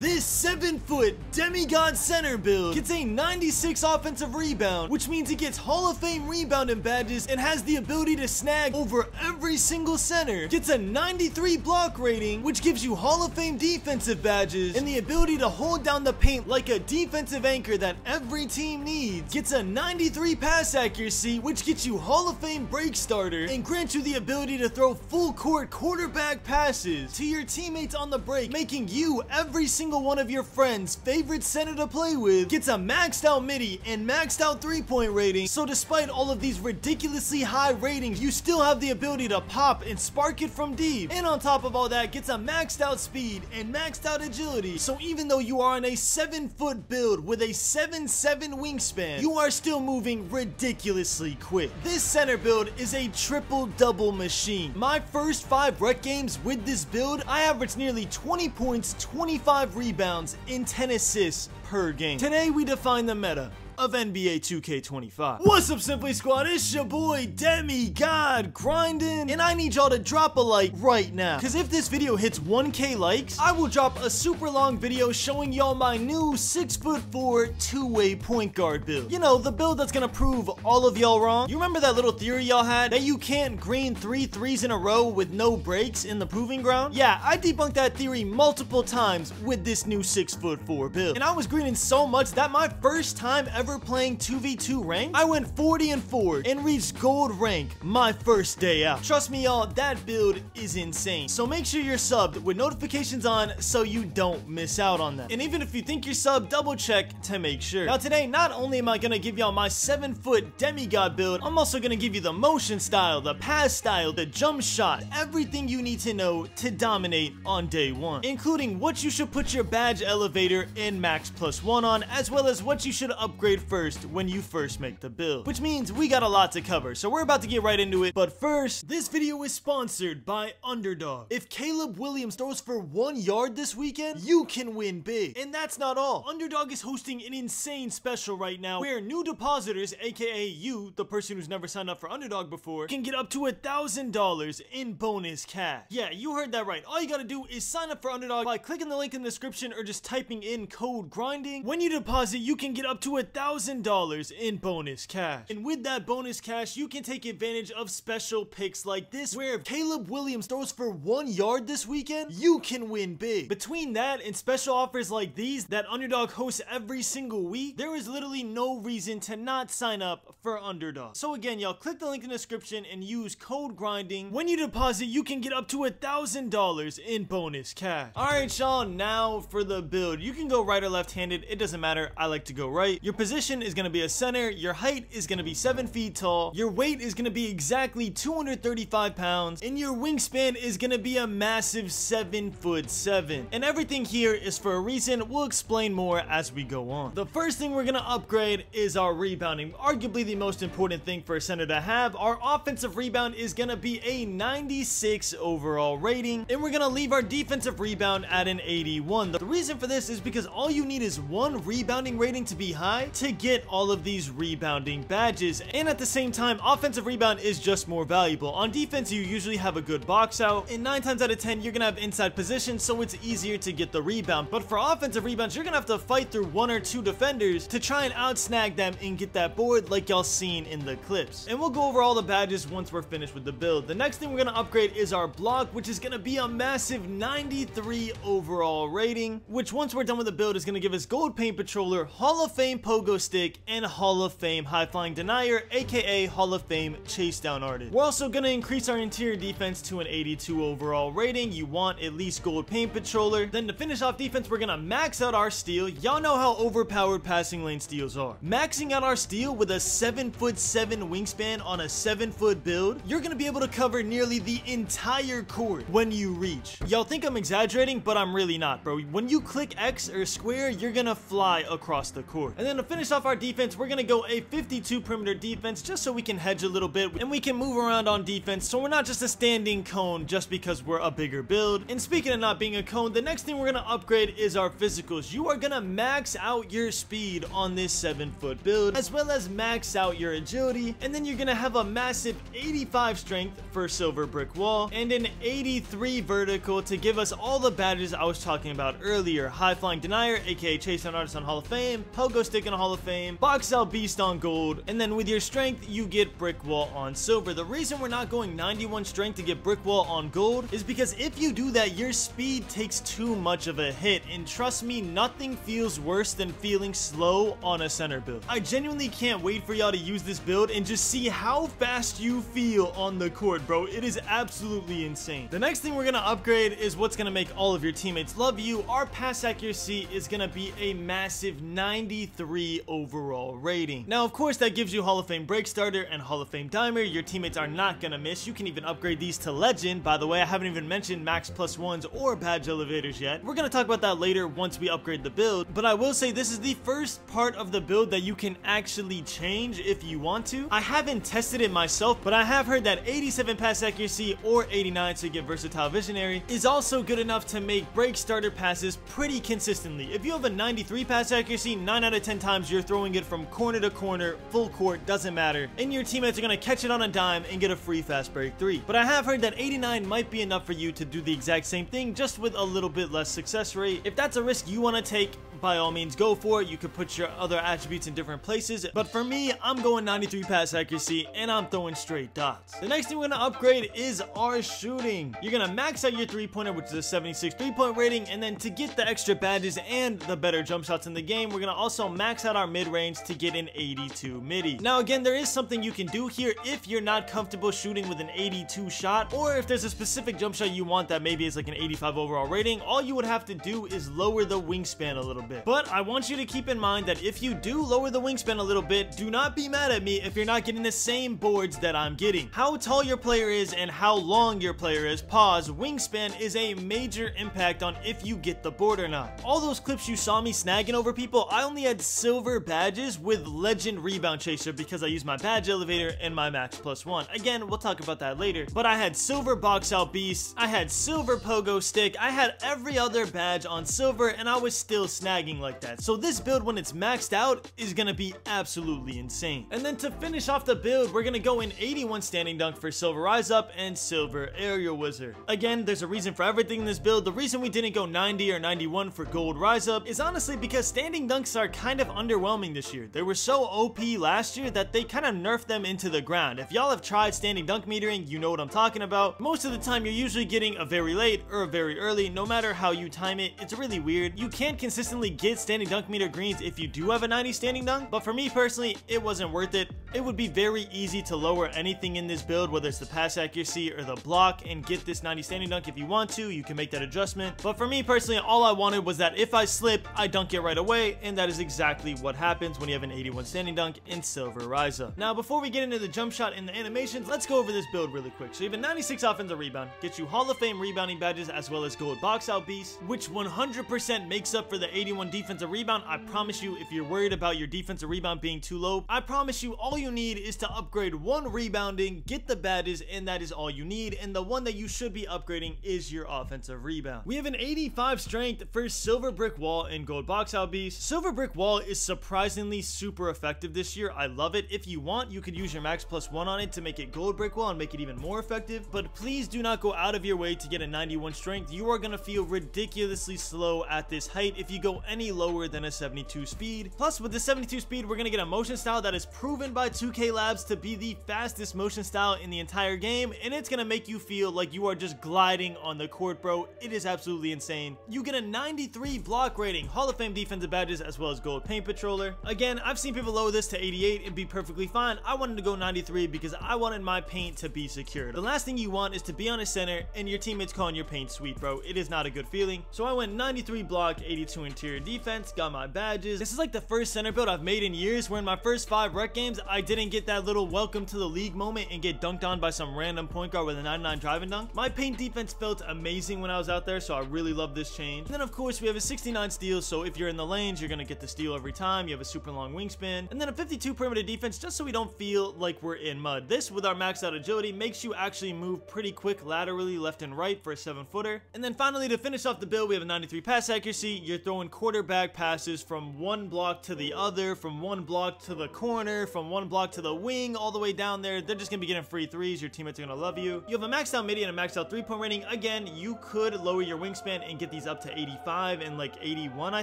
This 7-foot demigod center build gets a 96 offensive rebound, which means it gets Hall of Fame rebounding badges and has the ability to snag over every single center. Gets a 93 block rating, which gives you Hall of Fame defensive badges and the ability to hold down the paint like a defensive anchor that every team needs. Gets a 93 pass accuracy, which gets you Hall of Fame break starter and grants you the ability to throw full court quarterback passes to your teammates on the break, making you every single one of your friends' favorite center to play with gets a maxed out midi and maxed out three point rating. So despite all of these ridiculously high ratings, you still have the ability to pop and spark it from deep. And on top of all that, gets a maxed out speed and maxed out agility. So even though you are on a 7 foot build with a 7-7 wingspan, you are still moving ridiculously quick. This center build is a triple double machine. My first 5 rec games with this build, I averaged nearly 20 points, 25 rebounds, and 10 assists per game. Today we define the meta of NBA 2K25. What's up, Simply Squad? It's your boy, Demi God, grinding, and I need y'all to drop a like right now. Because if this video hits 1K likes, I will drop a super long video showing y'all my new 6'4 two-way point guard build. You know, the build that's gonna prove all of y'all wrong. You remember that little theory y'all had that you can't green three threes in a row with no breaks in the proving ground? Yeah, I debunked that theory multiple times with this new 6'4 build. And I was greening so much that my first time ever ever playing 2v2 rank, I went 40 and 4 and reached gold rank my first day out. Trust me y'all, that build is insane. So make sure you're subbed with notifications on so you don't miss out on that. And even if you think you're subbed, double check to make sure. Now today, not only am I gonna give y'all my 7 foot demigod build, I'm also gonna give you the motion style, the pass style, the jump shot, everything you need to know to dominate on day one, including what you should put your badge elevator in max plus one on, as well as what you should upgrade first when you first make the build. Which means we got a lot to cover, so we're about to get right into it. But first, this video is sponsored by Underdog. If Caleb Williams throws for one yard this weekend, you can win big. And that's not all. Underdog is hosting an insane special right now where new depositors, aka you, the person who's never signed up for Underdog before, can get up to a thousand dollars in bonus cash. Yeah, you heard that right. All you gotta do is sign up for Underdog by clicking the link in the description or just typing in code grinding. When you deposit, you can get up to a thousand $1,000 in bonus cash. And with that bonus cash, you can take advantage of special picks like this, where if Caleb Williams throws for one yard this weekend, you can win big. Between that and special offers like these that Underdog hosts every single week, there is literally no reason to not sign up for Underdog. So again, y'all click the link in the description and use code grinding. When you deposit, you can get up to a $1,000 in bonus cash. Alright, y'all, now for the build. You can go right or left-handed, it doesn't matter. I like to go right. Your position position is going to be a center, your height is going to be 7 feet tall, your weight is going to be exactly 235 pounds, and your wingspan is going to be a massive 7 foot 7. And everything here is for a reason, we'll explain more as we go on. The first thing we're going to upgrade is our rebounding, arguably the most important thing for a center to have. Our offensive rebound is going to be a 96 overall rating, and we're going to leave our defensive rebound at an 81. The reason for this is because all you need is one rebounding rating to be high to get all of these rebounding badges. And at the same time, offensive rebound is just more valuable. On defense, you usually have a good box out, and 9 times out of 10, you're going to have inside position, so it's easier to get the rebound. But for offensive rebounds, you're going to have to fight through one or two defenders to try and outsnag them and get that board like y'all seen in the clips. And we'll go over all the badges once we're finished with the build. The next thing we're going to upgrade is our block, which is going to be a massive 93 overall rating, which once we're done with the build is going to give us Gold Paint Patroller, Hall of Fame Pogo Stick, and Hall of Fame High Flying Denier, aka Hall of Fame Chase Down Artist. We're also going to increase our interior defense to an 82 overall rating. You want at least Gold Paint Patroller. Then to finish off defense, we're going to max out our steal. Y'all know how overpowered passing lane steals are. Maxing out our steal with a 7 foot 7 wingspan on a 7 foot build, you're going to be able to cover nearly the entire court when you reach. Y'all think I'm exaggerating, but I'm really not, bro. When you click X or square, you're going to fly across the court. And then to finish finish off our defense, we're gonna go a 52 perimeter defense just so we can hedge a little bit and we can move around on defense so we're not just a standing cone just because we're a bigger build. And speaking of not being a cone, the next thing we're gonna upgrade is our physicals. You are gonna max out your speed on this 7 foot build as well as max out your agility and then you're gonna have a massive 85 strength for silver brick wall and an 83 vertical to give us all the badges I was talking about earlier. High flying denier aka chase down artist on Hall of Fame, pogo stick on Hall of Fame, box out beast on gold and then with your strength you get brick wall on silver. The reason we're not going 91 strength to get brick wall on gold is because if you do that your speed takes too much of a hit and trust me nothing feels worse than feeling slow on a center build. I genuinely can't wait for y'all to use this build and just see how fast you feel on the court bro. It is absolutely insane. The next thing we're gonna upgrade is what's gonna make all of your teammates love you. Our pass accuracy is gonna be a massive 93 overall rating. Now of course that gives you Hall of Fame Break Starter and Hall of Fame Dimer. Your teammates are not gonna miss. You can even upgrade these to Legend. By the way, I haven't even mentioned Max Plus Ones or Badge Elevators yet. We're gonna talk about that later once we upgrade the build, but I will say this is the first part of the build that you can actually change if you want to. I haven't tested it myself, but I have heard that 87 pass accuracy or 89 to get versatile visionary is also good enough to make break starter passes pretty consistently. If you have a 93 pass accuracy, 9 out of 10 times you're throwing it from corner to corner, full court, doesn't matter, and your teammates are gonna catch it on a dime and get a free fast break 3. But I have heard that 89 might be enough for you to do the exact same thing, just with a little bit less success rate. If that's a risk you wanna take, by all means go for it. You could put your other attributes in different places. But for me, I'm going 93 pass accuracy and I'm throwing straight dots. The next thing we're gonna upgrade is our shooting. You're gonna max out your three pointer, which is a 76 three point rating. And then to get the extra badges and the better jump shots in the game, we're gonna also max out our mid range to get an 82 midi. Now again, there is something you can do here if you're not comfortable shooting with an 82 shot, or if there's a specific jump shot you want that maybe is like an 85 overall rating, all you would have to do is lower the wingspan a little bit. But I want you to keep in mind that if you do lower the wingspan a little bit, do not be mad at me if you're not getting the same boards that I'm getting. How tall your player is and how long your player is, pause, wingspan is a major impact on if you get the board or not. All those clips you saw me snagging over people, I only had silver badges with legend rebound chaser because I used my badge elevator and my max plus one. Again, we'll talk about that later. But I had silver box out beast, I had silver pogo stick, I had every other badge on silver and I was still snagging like that. So this build when it's maxed out is gonna be absolutely insane. And then to finish off the build, we're gonna go in 81 standing dunk for silver rise up and silver aerial wizard. Again, there's a reason for everything in this build. The reason we didn't go 90 or 91 for gold rise up is honestly because standing dunks are kind of underwhelming this year. They were so OP last year that they kind of nerfed them into the ground. If y'all have tried standing dunk metering, you know what I'm talking about. Most of the time, you're usually getting a very late or a very early, no matter how you time it. It's really weird. You can't consistently get standing dunk meter greens if you do have a 90 standing dunk, but for me personally, it wasn't worth it. It would be very easy to lower anything in this build, whether it's the pass accuracy or the block, and get this 90 standing dunk if you want to. You can make that adjustment. But for me personally, all I wanted was that if I slip, I dunk it right away, and that is exactly what happens when you have an 81 standing dunk in Silver Up. Now, before we get into the jump shot and the animations, let's go over this build really quick. So you have a 96 offensive rebound, gets you Hall of Fame rebounding badges as well as gold box out beast, which 100% makes up for the 81 defensive rebound. I promise you, if you're worried about your defensive rebound being too low, I promise you all you need is to upgrade one rebounding, get the badges, and that is all you need. And the one that you should be upgrading is your offensive rebound. We have an 85 strength for Silver Brick Wall and Gold Box Out Beast. Silver Brick Wall is surprisingly super effective this year. I love it. If you want, you could use your max plus one on it to make it Gold Brick Wall and make it even more effective. But please do not go out of your way to get a 91 strength. You are going to feel ridiculously slow at this height if you go any lower than a 72 speed. Plus, with the 72 speed, we're going to get a motion style that is proven by 2K Labs to be the fastest motion style in the entire game, and it's going to make you feel like you are just gliding on the court, bro. It is absolutely insane. You get a 93 block rating, Hall of Fame defensive badges, as well as gold paint patroller. Again, I've seen people lower this to 88 and be perfectly fine. I wanted to go 93 because I wanted my paint to be secured. The last thing you want is to be on a center and your teammates calling your paint sweet, bro. It is not a good feeling. So I went 93 block, 82 interior defense, got my badges. This is like the first center build I've made in years where in my first five rec games, I I didn't get that little welcome to the league moment and get dunked on by some random point guard with a 99 driving dunk. My paint defense felt amazing when I was out there, so I really love this change. And then of course we have a 69 steal, so if you're in the lanes, you're gonna get the steal every time. You have a super long wingspan. And then a 52 perimeter defense, just so we don't feel like we're in mud. This, with our maxed out agility, makes you actually move pretty quick laterally left and right for a seven footer. And then finally, to finish off the build, we have a 93 pass accuracy. You're throwing quarterback passes from one block to the other, from one block to the corner, from one block to the wing, all the way down there. They're just gonna be getting free threes. Your teammates are gonna love you. You have a maxed out midi and a maxed out three point rating. Again, you could lower your wingspan and get these up to 85 and like 81, I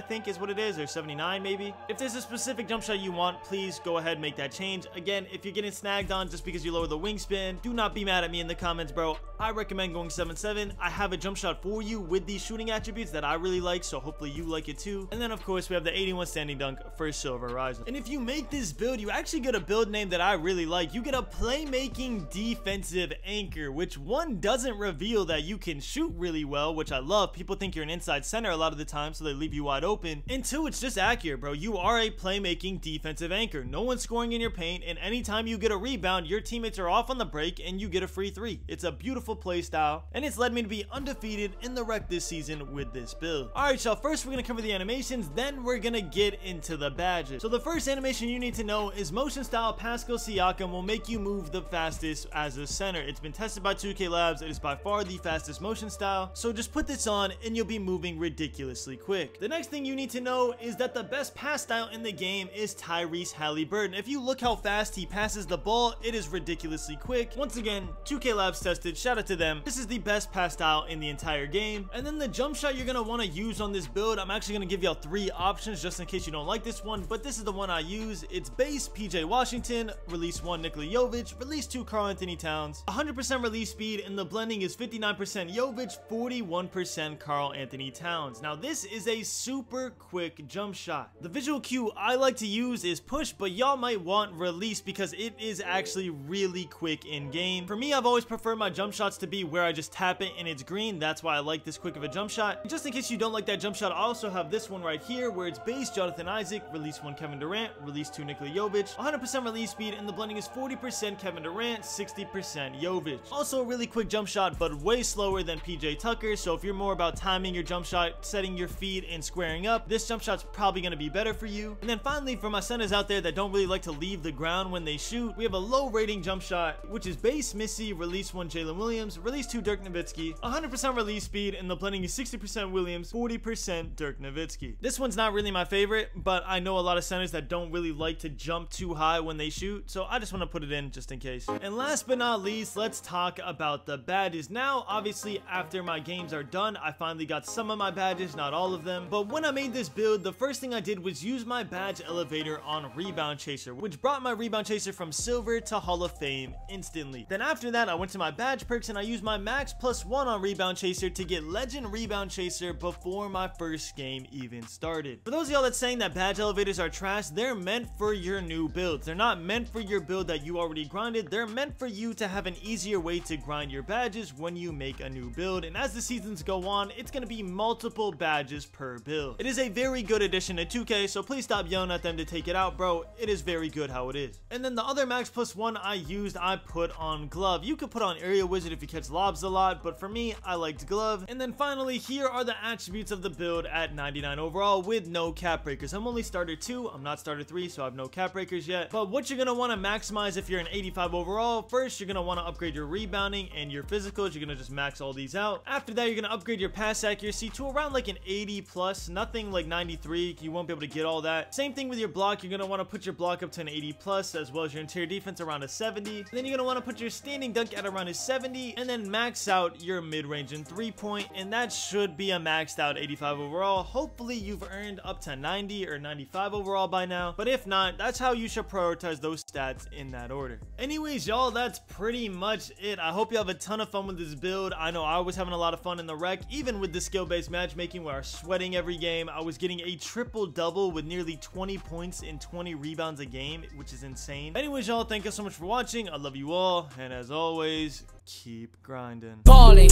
think is what it is, or 79 maybe. If there's a specific jump shot you want, please go ahead and make that change. Again, if you're getting snagged on just because you lower the wingspan, do not be mad at me in the comments, bro. I recommend going 7-7. I have a jump shot for you with these shooting attributes that I really like, so hopefully you like it too. And then of course we have the 81 standing dunk for Silver Rise Up. And if you make this build, you actually get a build name that I really like. You get a playmaking defensive anchor, which one doesn't reveal that you can shoot really well, which I love. People think you're an inside center a lot of the time, so they leave you wide open. And two, it's just accurate, bro. You are a playmaking defensive anchor. No one's scoring in your paint, and anytime you get a rebound, your teammates are off on the break and you get a free three. It's a beautiful play style, and it's led me to be undefeated in the rec this season with this build. Alright, y'all, first we're gonna cover the animations, then we're gonna get into the badges. So the first animation you need to know is motion style Pascal Siakam will make you move the fastest as a center. It's been tested by 2K Labs, it is by far the fastest motion style, so just put this on and you'll be moving ridiculously quick. The next thing you need to know is that the best pass style in the game is Tyrese Haliburton. If you look how fast he passes the ball, it is ridiculously quick. Once again, 2K Labs tested, shout out to them. This is the best pass style in the entire game. And then the jump shot you're gonna wanna use on this build, I'm actually gonna give y'all three options just in case you don't like this one, but this is the one I use. It's base PJ Washington, release one Nikola Jovic, release two Karl Anthony Towns, 100% release speed, and the blending is 59% Jovic, 41% Karl Anthony Towns. Now this is a super quick jump shot. The visual cue I like to use is push, but y'all might want release because it is actually really quick in game. For me, I've always preferred my jump shots to be where I just tap it and it's green. That's why I like this quick of a jump shot. just in case you don't like that jump shot, I also have this one right here where it's base Jonathan Isaac, release one Kevin Durant, release two Nikola Jovic, 100% release speed, and the blending is 40% Kevin Durant, 60% Jovic. Also a really quick jump shot, but way slower than PJ Tucker. So if you're more about timing your jump shot, setting your feet and squaring up, this jump shot's probably going to be better for you. And then finally, for my centers out there that don't really like to leave the ground when they shoot, we have a low rating jump shot, which is base Missy, release one Jalen Williams, release two Dirk Nowitzki, 100% release speed, and the blending is 60% Williams, 40% Dirk Nowitzki. This one's not really my favorite, but I know a lot of centers that don't really like to jump too high when they shoot, so I just want to put it in just in case. And last but not least, let's talk about the badges. Now, obviously, after my games are done, I finally got some of my badges, not all of them, but when I made this build, the first thing I did was use my badge elevator on Rebound Chaser, which brought my Rebound Chaser from Silver to Hall of Fame instantly. Then after that, I went to my badge perks and I used my max plus one on Rebound Chaser to get Legend Rebound Chaser before my first game even started. For those of y'all that's saying that badge elevators are trash, they're meant for your new builds. They're not meant for your build that you already grinded. They're meant for you to have an easier way to grind your badges when you make a new build. And as the seasons go on, it's going to be multiple badges per build. It is a very good addition to 2K, so please stop yelling at them to take it out, bro. It is very good how it is. And then the other max plus one I used, I put on glove. You could put on aerial wizard if you catch lobs a lot, but for me, I liked glove. And then finally, here are the attributes of the build at 99 overall with no cap breakers. I'm only starter two, I'm not starter three, so I have no cap breakers yet. But what you're gonna want to maximize if you're an 85 overall, first you're gonna want to upgrade your rebounding and your physicals. You're gonna just max all these out. After that, you're gonna upgrade your pass accuracy to around like an 80 plus, nothing like 93. You won't be able to get all that. Same thing with your block. You're gonna want to put your block up to an 80 plus, as well as your interior defense around a 70. And then you're gonna want to put your standing dunk at around a 70, and then max out your mid-range and three-point, and that should be a maxed out 85 overall. Hopefully, you've earned up to 90 or 95 overall by now. But if not, that's how you should prioritize those stats in that order. Anyways, y'all, that's pretty much it. I hope you have a ton of fun with this build. I know I was having a lot of fun in the rec, even with the skill-based matchmaking where I was sweating every game. I was getting a triple-double with nearly 20 points and 20 rebounds a game, which is insane. Anyways, y'all, thank you so much for watching. I love you all, and as always, keep grinding. Ballin',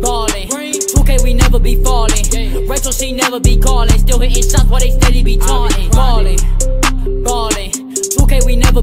ballin'. 2K, we never be fallin'. Rachel, she never be callin'. Still hitting shots while they steady be taunting. Ballin', ballin'. 2K, we never